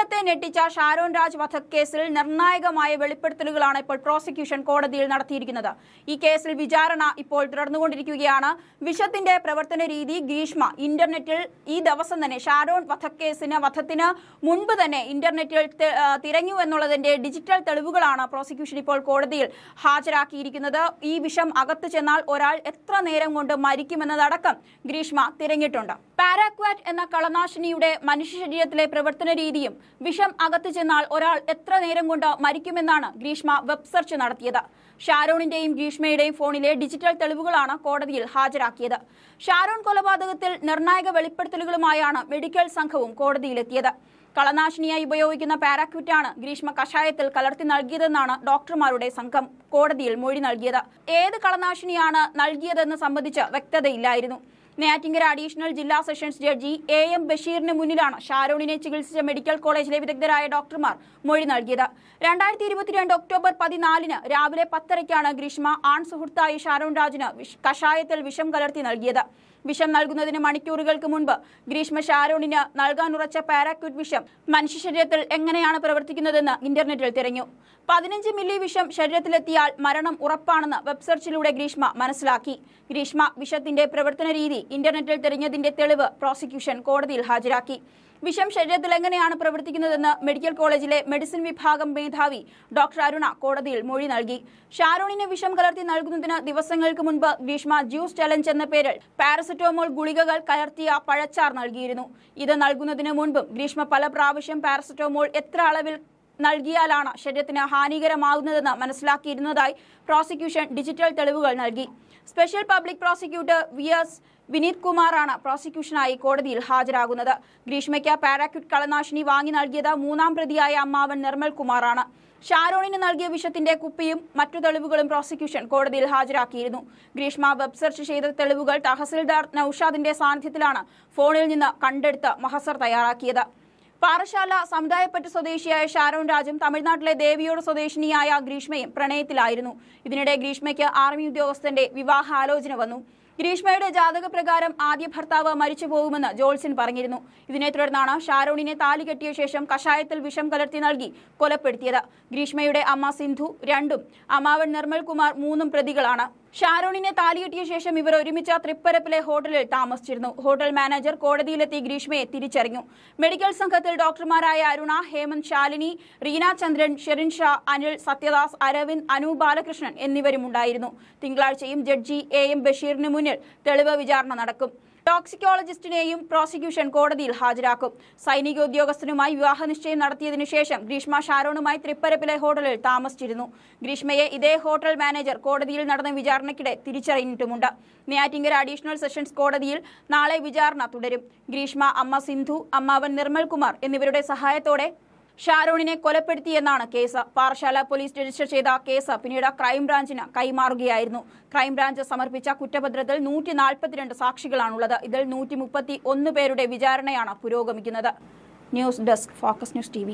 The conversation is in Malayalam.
കേരളത്തെ ഞെട്ടിച്ച ഷാരോൺ രാജ് വധക്കേസിൽ നിർണായകമായ വെളിപ്പെടുത്തലുകളാണ് ഇപ്പോൾ പ്രോസിക്യൂഷൻ കോടതിയിൽ നടത്തിയിരിക്കുന്നത്. ഈ കേസിൽ വിചാരണ ഇപ്പോൾ തുടർന്നുകൊണ്ടിരിക്കുകയാണ്. വിഷത്തിന്റെ പ്രവർത്തന രീതി ഗ്രീഷ്മ. ഇന്റർനെറ്റിൽ ഈ ദിവസം തന്നെ ഷാരോൺ വധക്കേസിന് വധത്തിന് മുൻപ് തന്നെ ഇന്റർനെറ്റിൽ തിരഞ്ഞു എന്നുള്ളതിന്റെ ഡിജിറ്റൽ തെളിവുകളാണ് പ്രോസിക്യൂഷൻ ഇപ്പോൾ കോടതിയിൽ ഹാജരാക്കിയിരിക്കുന്നത്. ഈ വിഷം അകത്തു ചെന്നാൽ ഒരാൾ എത്ര നേരം കൊണ്ട് മരിക്കുമെന്നതടക്കം ഗ്രീഷ്മ തിരഞ്ഞിട്ടുണ്ട്. പാരാക്വാറ്റ് എന്ന കളനാശിനിയുടെ മനുഷ്യ ശരീരത്തിലെ പ്രവർത്തന രീതിയും വിഷം അകത്തു ചെന്നാൽ ഒരാൾ എത്ര നേരം കൊണ്ട് മരിക്കുമെന്നാണ് ഗ്രീഷ്മ വെബ് സെർച്ച് നടത്തിയത്. ഷാരോണിന്റെയും ഗ്രീഷ്മയുടെയും ഫോണിലെ ഡിജിറ്റൽ തെളിവുകളാണ് കോടതിയിൽ ഹാജരാക്കിയത്. ഷാരോൺ കൊലപാതകത്തിൽ നിർണായക വെളിപ്പെടുത്തലുകളുമായാണ് മെഡിക്കൽ സംഘവും കോടതിയിലെത്തിയത്. കളനാശിനിയായി ഉപയോഗിക്കുന്ന പാരാക്വിറ്റാണ് ഗ്രീഷ്മ കഷായത്തിൽ കലർത്തി നൽകിയതെന്നാണ് ഡോക്ടർമാരുടെ സംഘം കോടതിയിൽ മൊഴി നൽകിയത്. ഏത് കളനാശിനിയാണ് നൽകിയതെന്ന് സംബന്ധിച്ച് വ്യക്തതയില്ലായിരുന്നു. നെയ്യാറ്റിങ്കര അഡീഷണൽ ജില്ലാ സെഷൻസ് ജഡ്ജി എ എം ബഷീറിന് മുന്നിലാണ് ഷാരോണിനെ ചികിത്സിച്ച മെഡിക്കൽ കോളേജിലെ വിദഗ്ധരായ ഡോക്ടർമാർ മൊഴി നൽകിയത്. രണ്ടായിരത്തി ഇരുപത്തിരണ്ട് ഒക്ടോബർ പതിനാലിന് രാവിലെ പത്തരയ്ക്കാണ് ഗ്രീഷ്മ ആൺ സുഹൃത്തായി ഷാരോൺ രാജിന് കഷായത്തിൽ വിഷം കലർത്തി നൽകിയത്. വിഷം നൽകുന്നതിന് മണിക്കൂറുകൾക്ക് മുൻപ് ഗ്രീഷ്മ ഷാരോണിന് നൽകാനുറച്ച പാരാക്യൂട്ട് വിഷം മനുഷ്യ ശരീരത്തിൽ എങ്ങനെയാണ് പ്രവർത്തിക്കുന്നതെന്ന് ഇന്റർനെറ്റിൽ തിരഞ്ഞു. പതിനഞ്ച് മില്ലി വിഷം ശരീരത്തിലെത്തിയാൽ മരണം ഉറപ്പാണെന്ന് വെബ് സെർച്ചിലൂടെ ഗ്രീഷ്മ മനസ്സിലാക്കി. ഗ്രീഷ്മ വിഷത്തിന്റെ പ്രവർത്തന രീതി ഇന്റർനെറ്റിൽ തിരഞ്ഞതിന്റെ തെളിവ് പ്രോസിക്യൂഷൻ കോടതിയിൽ ഹാജരാക്കി. വിഷം ശരീരത്തിൽ എങ്ങനെയാണ് പ്രവർത്തിക്കുന്നതെന്ന് മെഡിക്കൽ കോളേജിലെ മെഡിസിൻ വിഭാഗം മേധാവി ഡോക്ടർ അരുണ കോടതിയിൽ മൊഴി നൽകി. ഷാരോണിന് വിഷം കലർത്തി നൽകുന്നതിന് ദിവസങ്ങൾക്ക് മുൻപ് ഗ്രീഷ്മ ജ്യൂസ് ചലഞ്ച് എന്ന പേരിൽ പാരസെറ്റമോൾ ഗുളികകൾ കലർത്തിയ പഴച്ചാർ നൽകിയിരുന്നു. ഇത് നൽകുന്നതിന് മുൻപും ഗ്രീഷ്മ പല പ്രാവശ്യം പാരസെറ്റമോൾ എത്ര അളവിൽ നൽകിയാലാണ് ശരീരത്തിന് ഹാനികരമാകുന്നതെന്ന് മനസ്സിലാക്കിയിരുന്നതായി പ്രോസിക്യൂഷൻ ഡിജിറ്റൽ തെളിവുകൾ നൽകി. Special public prosecutor V S Vineeth കുമാറാണ് പ്രോസിക്യൂഷനായി കോടതിയിൽ ഹാജരാകുന്നത്. ഗ്രീഷ്മയ്ക്ക് പാരാക്യൂട്ട് കളനാശിനി വാങ്ങി നൽകിയത് മൂന്നാം പ്രതിയായ അമ്മാവൻ നിർമ്മൽ കുമാറാണ്. ഷാരോണിന് നൽകിയ വിഷത്തിന്റെ കുപ്പിയും മറ്റു തെളിവുകളും പ്രോസിക്യൂഷൻ കോടതിയിൽ ഹാജരാക്കിയിരുന്നു. ഗ്രീഷ്മ വെബ് സെർച്ച് ചെയ്ത തെളിവുകൾ തഹസിൽദാർ നൌഷാദിന്റെ സാന്നിധ്യത്തിലാണ് ഫോണിൽ നിന്ന് കണ്ടെടുത്ത് മഹസർ തയ്യാറാക്കിയത്. പാറശാല സമുദായപ്പറ്റ് സ്വദേശിയായ ഷാരോൺ രാജും തമിഴ്നാട്ടിലെ ദേവിയോട് സ്വദേശിനിയായ ഗ്രീഷ്മയും പ്രണയത്തിലായിരുന്നു. ഇതിനിടെ ഗ്രീഷ്മയ്ക്ക് ആർമി ഉദ്യോഗസ്ഥന്റെ വിവാഹാലോചന വന്നു. ഗ്രീഷ്മയുടെ ജാതകപ്രകാരം ആദ്യ ഭർത്താവ് മരിച്ചു പോകുമെന്ന് ജോൾസിൻ പറഞ്ഞിരുന്നു. ഇതിനെ തുടർന്നാണ് ഷാരോണിനെ താലി കെട്ടിയ ശേഷം കഷായത്തിൽ വിഷം കലർത്തി നൽകി കൊലപ്പെടുത്തിയത്. ഗ്രീഷ്മയുടെ അമ്മ സിന്ധു രണ്ടും അമ്മാവൻ നിർമ്മൽ കുമാർ മൂന്നും പ്രതികളാണ്. ഷാരോണിനെ താലികെട്ടിയ ശേഷം ഇവർ ഒരുമിച്ച് തൃപ്പരപ്പിലെ ഹോട്ടലിൽ താമസിച്ചിരുന്നു. ഹോട്ടൽ മാനേജർ കോടതിയിലെത്തി ഗ്രീഷ്മയെ തിരിച്ചറിഞ്ഞു. മെഡിക്കൽ സംഘത്തിൽ ഡോക്ടർമാരായ അരുണ ഹേമന്ത് ശാലിനി റീന ചന്ദ്രൻ ഷെറിൻ ഷാ അനിൽ സത്യദാസ് അരവിന്ദ് അനു ബാലകൃഷ്ണൻ എന്നിവരും ഉണ്ടായിരുന്നു തിങ്കളാഴ്ചയും ജഡ്ജി എ എം ബഷീറിന് മുന്നിൽ തെളിവ് വിചാരണ നടക്കും. ടോക്സിക്കോളജിസ്റ്റിനെയും പ്രോസിക്യൂഷൻ കോടതിയിൽ ഹാജരാക്കും. സൈനിക ഉദ്യോഗസ്ഥനുമായി വിവാഹ നിശ്ചയം നടത്തിയതിനു ശേഷം ഗ്രീഷ്മ ഷാരോണുമായി തൃപ്പരപ്പിലെ ഹോട്ടലിൽ താമസിച്ചിരുന്നു. ഗ്രീഷ്മയെ ഇതേ ഹോട്ടൽ മാനേജർ കോടതിയിൽ നടന്ന വിചാരണയ്ക്കിടെ തിരിച്ചറിഞ്ഞിട്ടുമുണ്ട്. നെയ്യാറ്റിങ്കര അഡീഷണൽ സെഷൻസ് കോടതിയിൽ നാളെ വിചാരണ തുടരും. ഗ്രീഷ്മ അമ്മ സിന്ധു അമ്മാവൻ നിർമ്മൽ കുമാർ എന്നിവരുടെ സഹായത്തോടെ ഷാരോണിനെ കൊലപ്പെടുത്തിയെന്നാണ് കേസ്. പാറശാല പോലീസ് രജിസ്റ്റർ ചെയ്ത കേസ് പിന്നീട് ക്രൈംബ്രാഞ്ചിന് കൈമാറുകയായിരുന്നു. ക്രൈംബ്രാഞ്ച് സമർപ്പിച്ച കുറ്റപത്രത്തിൽ നൂറ്റി നാൽപ്പത്തിരണ്ട് സാക്ഷികളാണുള്ളത്. ഇതിൽ നൂറ്റി മുപ്പത്തി ഒന്ന് പേരുടെ വിചാരണയാണ് പുരോഗമിക്കുന്നത്. News desk focus news T